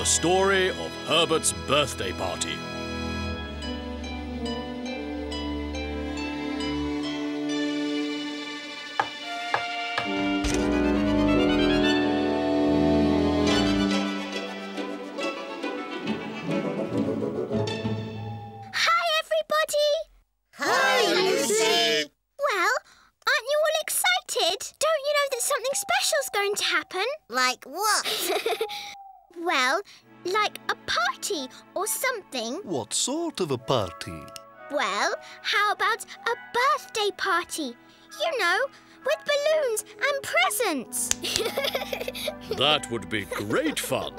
the story of Herbert's birthday party. Hi, everybody! Hi, Lucy. Well, aren't you all excited? Don't you know that something special's going to happen? Like what? Well, like a party or something. What sort of a party? Well, how about a birthday party? You know, with balloons and presents. That would be great fun.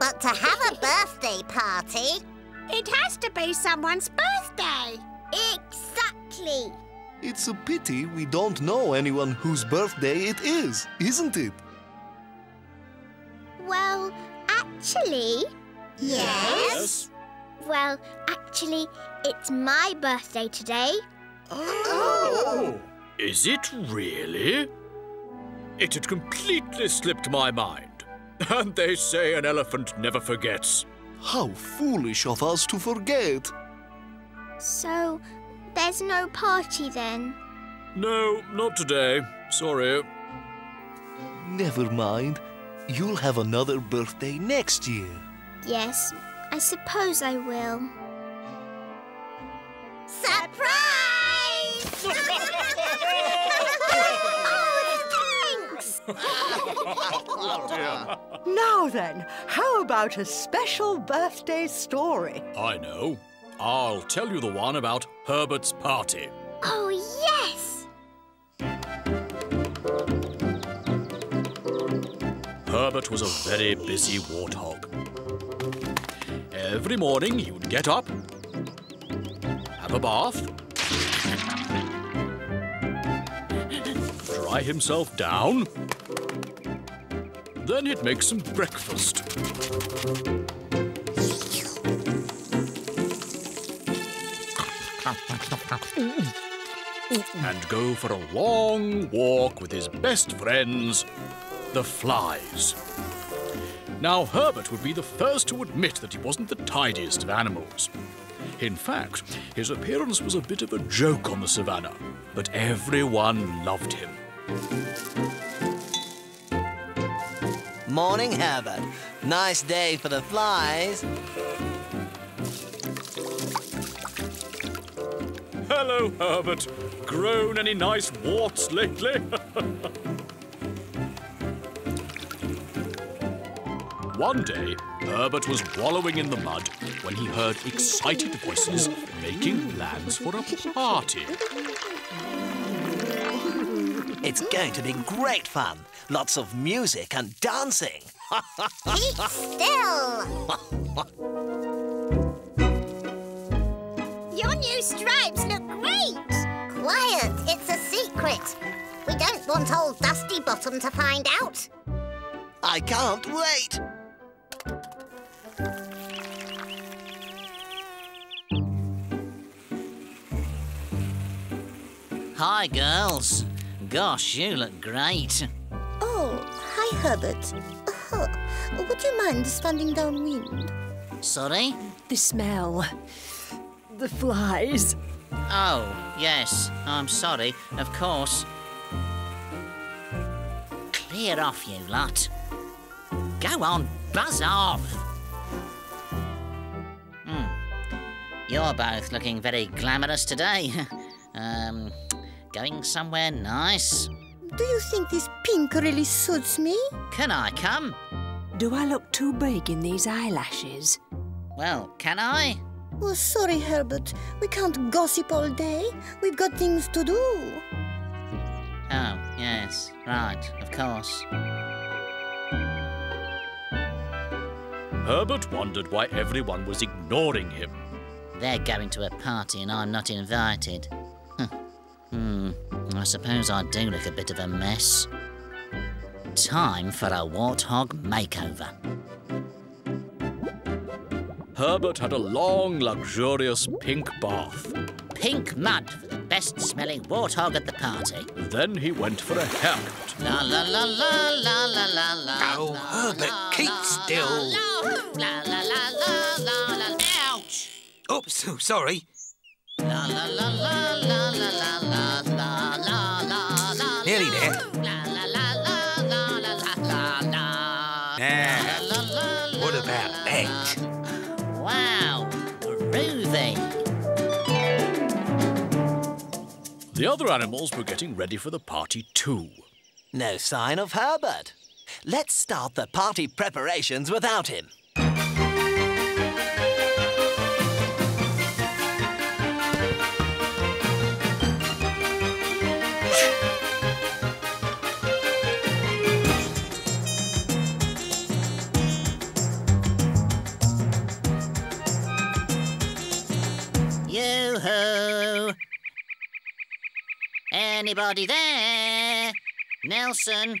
But to have a birthday party, It has to be someone's birthday. exactly. It's a pity we don't know anyone whose birthday it is, isn't it? Well, actually, yes. well, actually, it's my birthday today. Oh. oh. Is it really? It had completely slipped my mind. And they say an elephant never forgets. How foolish of us to forget. So, there's no party then? No, not today. Sorry. Never mind. You'll have another birthday next year. Yes, I suppose I will. Surprise! oh, thanks! Now then, how about a special birthday story? I know. I'll tell you the one about Herbert's party. Oh, yes! Herbert was a very busy warthog. Every morning he would get up, have a bath, dry himself down, then he'd make some breakfast. and go for a long walk with his best friends, the flies. Now, Herbert would be the first to admit that he wasn't the tidiest of animals. In fact, his appearance was a bit of a joke on the savannah, but everyone loved him. Morning, Herbert. Nice day for the flies. Hello, Herbert. Grown any nice warts lately? One day, Herbert was wallowing in the mud when he heard excited voices making plans for a party. It's going to be great fun. Lots of music and dancing. Keep still! Your new stripes look great. Quiet, it's a secret. We don't want old Dusty Bottom to find out. I can't wait. Hi, girls. Gosh, you look great. Oh, hi, Herbert. Uh, would you mind standing downwind? Sorry? The smell. The flies. Oh, yes. I'm sorry. Of course. Clear off, you lot. Go on, buzz off. Hmm. You're both looking very glamorous today. um, going somewhere nice? Do you think this pink really suits me? Can I come? Do I look too big in these eyelashes? Well, can I? Oh, sorry, Herbert. We can't gossip all day. We've got things to do. Oh, yes, right, of course. Herbert wondered why everyone was ignoring him. They're going to a party and I'm not invited. Huh. hmm, I suppose I do look a bit of a mess. Time for a warthog makeover. Herbert had a long, luxurious pink bath. Pink mud for the best smelling warthog at the party. Then he went for a haircut. La la la la la la la la. Oh, la, Herbert, la. Keep still. La la la la la la la. Ouch! Oops, so sorry. La la la la la la la la la la la la. Nearly there. La la la la la la la la la. Now, La la la. what about that? Wow, groovy. The other animals were getting ready for the party too. No sign of Herbert. Let's start the party preparations without him. Yoo-hoo! Anybody there? Nelson?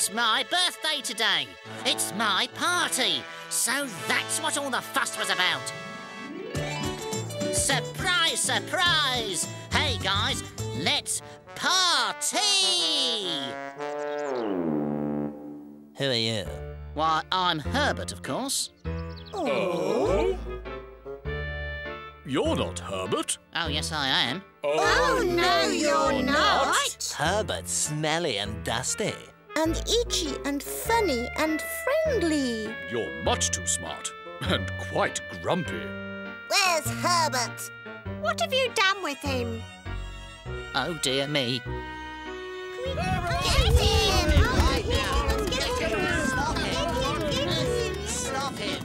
It's my birthday today. It's my party. So that's what all the fuss was about. Surprise, surprise! Hey guys, let's party! Who are you? Why, I'm Herbert, of course. Oh? You're not Herbert. Oh, yes, I am. Oh, oh no, you're not. Herbert's smelly and dusty. And itchy and funny and friendly. You're much too smart and quite grumpy. Where's Herbert? What have you done with him? Oh, dear me. Get him! Right now. Get him! Stop him, get him! Stop him!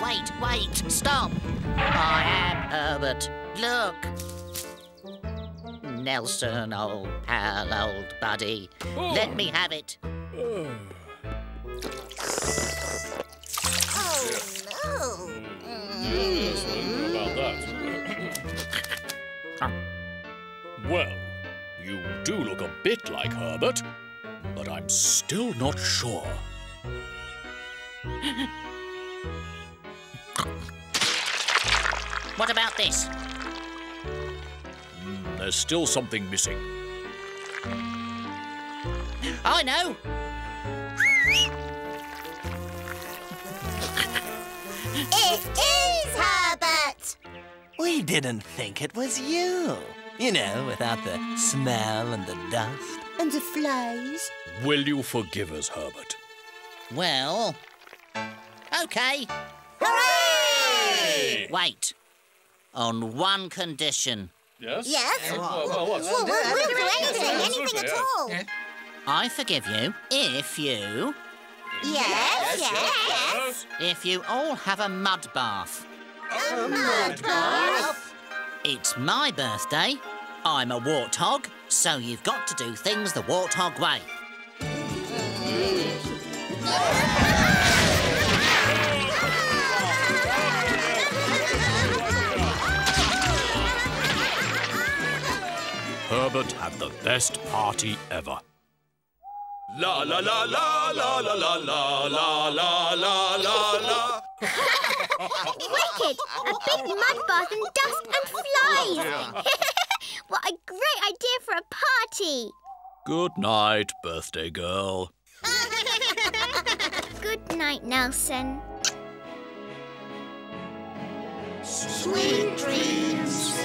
Wait, wait, stop! I am Herbert. Look! Nelson, old pal, old buddy. Oh. Let me have it. Oh, no. about that. well, you do look a bit like Herbert, but I'm still not sure. What about this? There's still something missing. I know! It is Herbert! We didn't think it was you. You know, without the smell and the dust. And the flies. Will you forgive us, Herbert? Well. Okay. Hooray! Wait. On one condition. Yes? Yes? Well, well, what's Well, we'll, we'll do anything, anything at all. I forgive you if you. Yes, Yes, yes. if you all have a mud bath. A mud bath. It's my birthday. I'm a warthog, so you've got to do things the warthog way. Mm-hmm. Herbert had the best party ever. La la la la la la la la la la la la la. Wicked! A big mud bath and dust and flies! what a great idea for a party! Good night, birthday girl. Good night, Nelson. Sweet dreams.